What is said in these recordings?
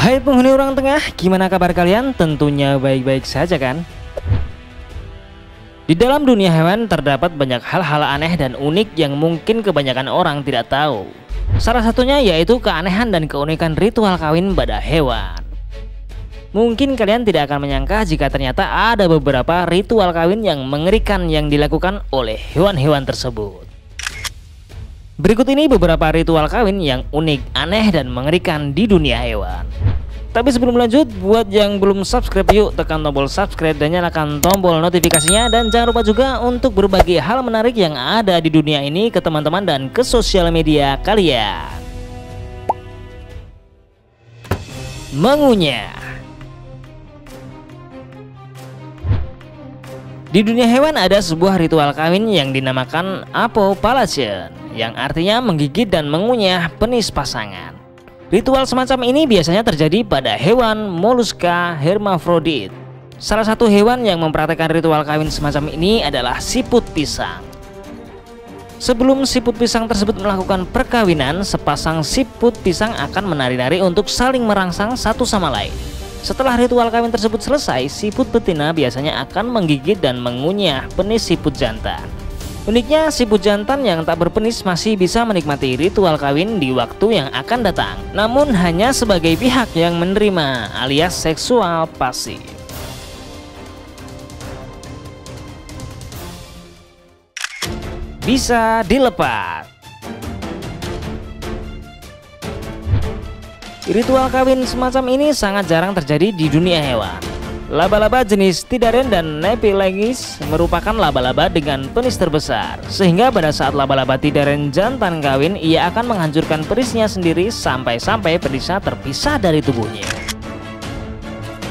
Hai penghuni orang tengah, gimana kabar kalian? Tentunya baik-baik saja kan? Di dalam dunia hewan terdapat banyak hal-hal aneh dan unik yang mungkin kebanyakan orang tidak tahu. Salah satunya yaitu keanehan dan keunikan ritual kawin pada hewan. Mungkin kalian tidak akan menyangka jika ternyata ada beberapa ritual kawin yang mengerikan yang dilakukan oleh hewan-hewan tersebut. Berikut ini beberapa ritual kawin yang unik, aneh, dan mengerikan di dunia hewan. Tapi sebelum lanjut, buat yang belum subscribe yuk tekan tombol subscribe dan nyalakan tombol notifikasinya dan jangan lupa juga untuk berbagi hal menarik yang ada di dunia ini ke teman-teman dan ke sosial media kalian. Mengunyah Di dunia hewan ada sebuah ritual kawin yang dinamakan apopalation yang artinya menggigit dan mengunyah penis pasangan. Ritual semacam ini biasanya terjadi pada hewan moluska hermafrodit. Salah satu hewan yang mempraktekkan ritual kawin semacam ini adalah siput pisang. Sebelum siput pisang tersebut melakukan perkawinan, sepasang siput pisang akan menari-nari untuk saling merangsang satu sama lain. Setelah ritual kawin tersebut selesai, siput betina biasanya akan menggigit dan mengunyah penis siput jantan. Uniknya, siput jantan yang tak berpenis masih bisa menikmati ritual kawin di waktu yang akan datang. Namun hanya sebagai pihak yang menerima alias seksual pasif. Bisa dilepas Ritual kawin semacam ini sangat jarang terjadi di dunia hewan. Laba-laba jenis Tidaren dan Nepilagis merupakan laba-laba dengan penis terbesar, sehingga pada saat laba-laba Tidaren jantan kawin, ia akan menghancurkan penisnya sendiri sampai-sampai penisnya terpisah dari tubuhnya.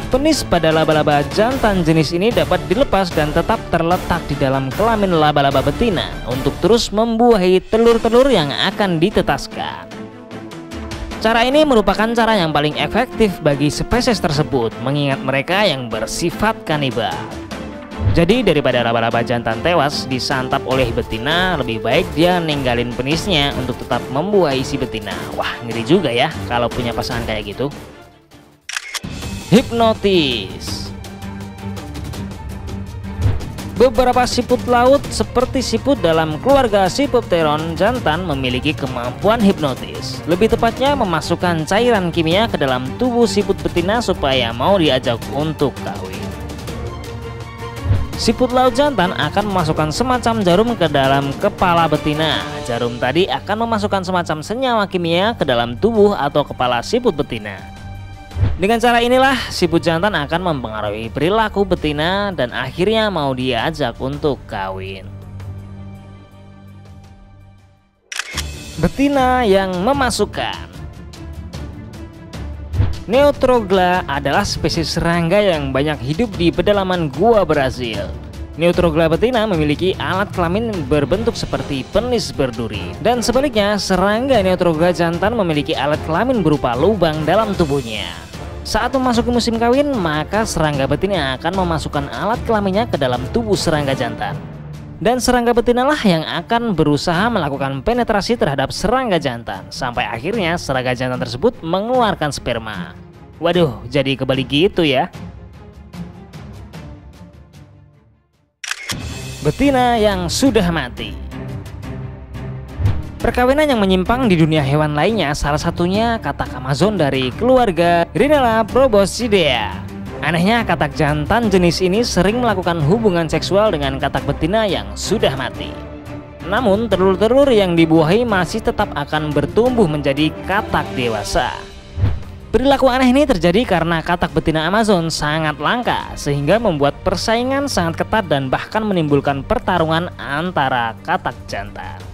Penis pada laba-laba jantan jenis ini dapat dilepas dan tetap terletak di dalam kelamin laba-laba betina untuk terus membuahi telur-telur yang akan ditetaskan. Cara ini merupakan cara yang paling efektif bagi spesies tersebut mengingat mereka yang bersifat kanibal. Jadi daripada laba-laba jantan tewas disantap oleh betina, lebih baik dia ninggalin penisnya untuk tetap membuahi si betina. Wah, ngeri juga ya kalau punya pasangan kayak gitu. Hipnotis Beberapa siput laut seperti siput dalam keluarga Sipopteron jantan memiliki kemampuan hipnotis. Lebih tepatnya memasukkan cairan kimia ke dalam tubuh siput betina supaya mau diajak untuk kawin. Siput laut jantan akan memasukkan semacam jarum ke dalam kepala betina. Jarum tadi akan memasukkan semacam senyawa kimia ke dalam tubuh atau kepala siput betina. Dengan cara inilah siput jantan akan mempengaruhi perilaku betina dan akhirnya mau diajak untuk kawin. Betina yang memasukkan Neutrogla adalah spesies serangga yang banyak hidup di pedalaman gua Brazil. Neutrogla betina memiliki alat kelamin berbentuk seperti penis berduri. Dan sebaliknya, serangga Neutrogla jantan memiliki alat kelamin berupa lubang dalam tubuhnya. Saat memasuki musim kawin, maka serangga betina akan memasukkan alat kelaminnya ke dalam tubuh serangga jantan. Dan serangga betina lah yang akan berusaha melakukan penetrasi terhadap serangga jantan sampai akhirnya serangga jantan tersebut mengeluarkan sperma. Waduh, jadi kebalik gitu ya. Betina yang sudah mati. Perkawinan yang menyimpang di dunia hewan lainnya salah satunya katak Amazon dari keluarga Rhinella proboscidea. Anehnya katak jantan jenis ini sering melakukan hubungan seksual dengan katak betina yang sudah mati. Namun telur-telur yang dibuahi masih tetap akan bertumbuh menjadi katak dewasa. Perilaku aneh ini terjadi karena katak betina Amazon sangat langka sehingga membuat persaingan sangat ketat dan bahkan menimbulkan pertarungan antara katak jantan.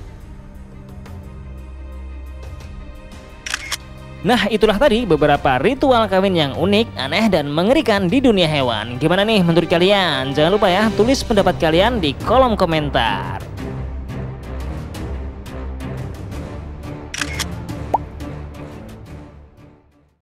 Nah itulah tadi beberapa ritual kawin yang unik, aneh, dan mengerikan di dunia hewan. Gimana nih menurut kalian? Jangan lupa ya tulis pendapat kalian di kolom komentar.